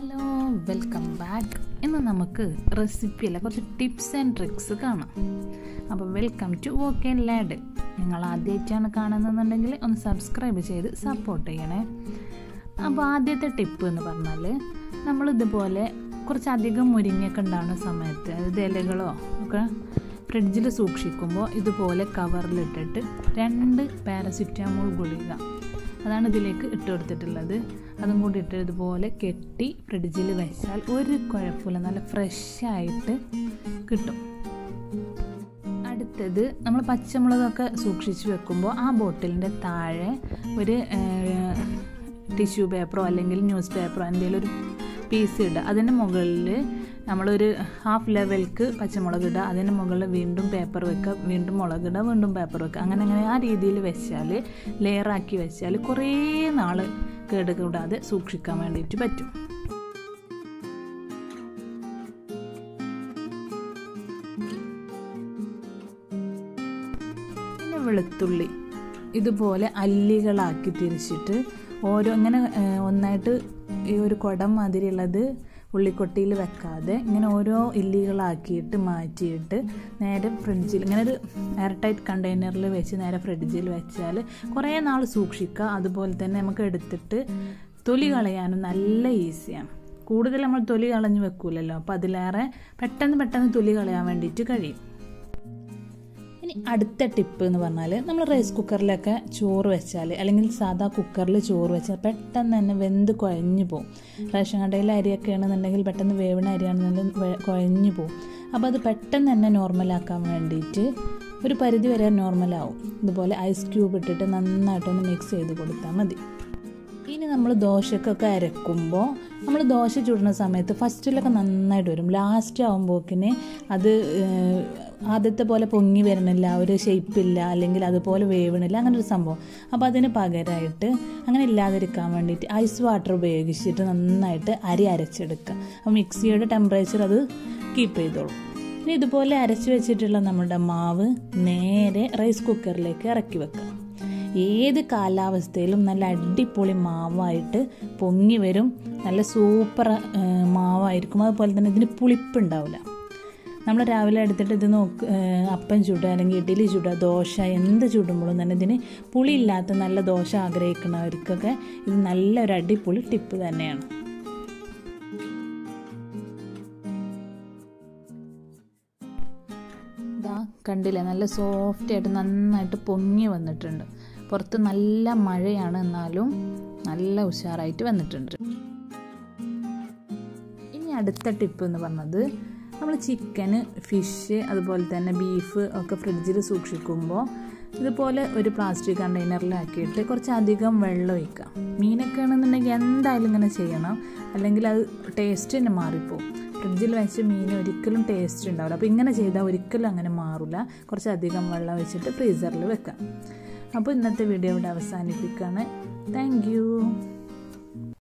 Hello welcome back. ഇന്ന് നമുക്ക് recipe അല്ല കുറച്ച് ടിപ്സ് ആൻഡ് ട്രിക്സ് കാണാം. അപ്പോൾ welcome to walk and lad. നിങ്ങൾ ആദ്യമായിട്ടാണ് കാണുന്നതെന്നുണ്ടെങ്കിൽ ഒന്ന് സബ്സ്ക്രൈബ് ചെയ്ത് സപ്പോർട്ട് ചെയ്യണേ. അപ്പോൾ ആദ്യത്തെ ടിപ്പ് എന്ന് പറഞ്ഞാൽ നമ്മളിതുപോലെ കുറച്ചധികം മുരിങ്ങയൊക്കെ ഉണ്ടാകുന്ന സമയത്ത് അതായത് ഇലകളോ ഒക്കെ ഫ്രിഡ്ജിൽ സൂക്ഷിക്കുമ്പോൾ ഇതുപോലെ കവറിലിട്ടിട്ട് രണ്ട് പാരസിറ്റാമോൾ ഗുളിക അതാണ് ഇതിലേക്ക് ഇട്ട് കൊടുത്തിട്ടുള്ളത്. അതും കൂടി ഇട്ട് ഇതുപോലെ കെട്ടി ഫ്രിഡ്ജിൽ വെച്ചാൽ ഒരു കുഴപ്പമില്ല. നല്ല ഫ്രഷായിട്ട് കിട്ടും. അടുത്തത് നമ്മൾ പച്ചമുളകൊക്കെ സൂക്ഷിച്ച് വെക്കുമ്പോൾ ആ ബോട്ടിലിന്റെ താഴെ ഒരു ടിഷ്യൂ പേപ്പറോ അല്ലെങ്കിൽ ന്യൂസ് പേപ്പറോ എന്തെങ്കിലും ഒരു പീസ് ഇടുക. അതിന്റെ മുകളിൽ നമ്മളൊരു ഹാഫ് ലെവൽക്ക് പച്ചമുളക് ഇടുക അതിന് മുകളിൽ വീണ്ടും പേപ്പർ വെക്കുക വീണ്ടും മുളക് ഇടുക വീണ്ടും പേപ്പർ വെക്കുക. അങ്ങനെ അങ്ങനെ ആ രീതിയിൽ വെച്ചാൽ ലെയറാക്കി വെച്ചാൽ കുറേ നാൾ കേട് കൂടാതെ സൂക്ഷിക്കാൻ വേണ്ടിയിട്ട് പറ്റും. പിന്നെ വെളുത്തുള്ളി. ഇതുപോലെ അല്ലികളാക്കി തിരിച്ചിട്ട് ഓരോ ഇങ്ങനെ ഒന്നായിട്ട് ഈ ഒരു കുടം മാതിരിയുള്ളത് ഉള്ളിക്കൊട്ടിയിൽ വെക്കാതെ ഇങ്ങനെ ഓരോ ഇല്ലികളാക്കിയിട്ട് മാറ്റിയിട്ട് നേരെ ഫ്രിഡ്ജിൽ ഇങ്ങനെ ഒരു എയർ ടൈറ്റ് കണ്ടെയ്നറിൽ വെച്ച് നേരെ ഫ്രിഡ്ജിൽ വെച്ചാൽ കുറേ നാൾ സൂക്ഷിക്കുക. അതുപോലെ തന്നെ നമുക്ക് എടുത്തിട്ട് തൊലി കളയാനും നല്ല ഈസിയാണ്. കൂടുതൽ നമ്മൾ തൊലി കളഞ്ഞ് വെക്കൂലല്ലോ. അപ്പോൾ അതിലേറെ പെട്ടെന്ന് പെട്ടെന്ന് തൊലി കളയാൻ വേണ്ടിയിട്ട് കഴിയും. ഇനി അടുത്ത ടിപ്പ് എന്ന് പറഞ്ഞാൽ നമ്മൾ റൈസ് കുക്കറിലൊക്കെ ചോറ് വെച്ചാൽ അല്ലെങ്കിൽ സാധാ കുക്കറിൽ ചോറ് വെച്ചാൽ പെട്ടെന്ന് തന്നെ വെന്ത് കുഴഞ്ഞു പോകും റേഷൻ കടയിലെ അരിയൊക്കെ ആണെന്നുണ്ടെങ്കിൽ പെട്ടെന്ന് വേവണ അരിയാണെന്നുണ്ടെങ്കിൽ കുഴഞ്ഞു പോകും അപ്പോൾ അത് പെട്ടെന്ന് തന്നെ നോർമലാക്കാൻ വേണ്ടിയിട്ട് ഒരു പരിധി വരെ നോർമലാവും ഇതുപോലെ ഐസ് ക്യൂബ് ഇട്ടിട്ട് നന്നായിട്ടൊന്ന് മിക്സ് ചെയ്ത് കൊടുത്താൽ മതി. ഇനി നമ്മൾ ദോശക്കൊക്കെ അരക്കുമ്പോൾ നമ്മൾ ദോശ ചുടുന്ന സമയത്ത് ഫസ്റ്റിലൊക്കെ നന്നായിട്ട് വരും. ലാസ്റ്റ് ആകുമ്പോക്കിന് അത് ആദ്യത്തെ പോലെ പൊങ്ങി വരണില്ല ഒരു ഷേപ്പില്ല അല്ലെങ്കിൽ അതുപോലെ വേവണില്ല അങ്ങനെ ഒരു സംഭവം. അപ്പോൾ അതിന് പകരമായിട്ട് അങ്ങനെ ഇല്ലാതിരിക്കാൻ വേണ്ടിയിട്ട് ഐസ് വാട്ടർ ഉപയോഗിച്ചിട്ട് നന്നായിട്ട് അരി അരച്ചെടുക്കുക. അപ്പോൾ മിക്സിയുടെ ടെമ്പറേച്ചർ അത് കീപ്പ് ചെയ്തോളും. ഇനി ഇതുപോലെ അരച്ച് വെച്ചിട്ടുള്ള നമ്മുടെ മാവ് നേരെ റൈസ് കുക്കറിലേക്ക് ഇറക്കി വെക്കുക. ഏത് കാലാവസ്ഥയിലും നല്ല അടിപൊളി മാവായിട്ട് പൊങ്ങി വരും. നല്ല സൂപ്പർ മാവായിരിക്കും. അതുപോലെ തന്നെ ഇതിന് പുളിപ്പുണ്ടാവില്ല. നമ്മൾ രാവിലെ എടുത്തിട്ട് ഇത് നോക്ക് അപ്പം ചുടുക അല്ലെങ്കിൽ ഇഡ്ഡലി ചുടുക ദോശ എന്ത് ചുടുമ്പോഴും തന്നെ ഇതിന് പുളിയില്ലാത്ത നല്ല ദോശ ആഗ്രഹിക്കുന്നവർക്കൊക്കെ ഇത് നല്ലൊരു അടിപൊളി ടിപ്പ് തന്നെയാണ്. കണ്ടില്ലേ നല്ല സോഫ്റ്റ് ആയിട്ട് നന്നായിട്ട് പൊങ്ങി വന്നിട്ടുണ്ട്. പുറത്ത് നല്ല മഴയാണ് എന്നാലും നല്ല ഉഷാറായിട്ട് വന്നിട്ടുണ്ട്. ഇനി അടുത്ത ടിപ്പ് എന്ന് പറഞ്ഞത് നമ്മൾ ചിക്കന് ഫിഷ് അതുപോലെ തന്നെ ബീഫ് ഒക്കെ ഫ്രിഡ്ജിൽ സൂക്ഷിക്കുമ്പോൾ ഇതുപോലെ ഒരു പ്ലാസ്റ്റിക് കണ്ടെയ്നറിലാക്കിയിട്ട് കുറച്ചധികം വെള്ളം ഒഴിക്കുക. മീനൊക്കെ ആണെന്നുണ്ടെങ്കിൽ എന്തായാലും ഇങ്ങനെ ചെയ്യണം. അല്ലെങ്കിൽ അത് ടേസ്റ്റ് തന്നെ മാറിപ്പോവും. ഫ്രിഡ്ജിൽ വെച്ച് മീൻ ഒരിക്കലും ടേസ്റ്റ് ഉണ്ടാവില്ല. അപ്പോൾ ഇങ്ങനെ ചെയ്താൽ ഒരിക്കലും അങ്ങനെ മാറില്ല കുറച്ചധികം വെള്ളം വെച്ചിട്ട് ഫ്രീസറിൽ വെക്കാം അപ്പോൾ ഇന്നത്തെ വീഡിയോ ഇവിടെ അവസാനിപ്പിക്കുകയാണ്. താങ്ക്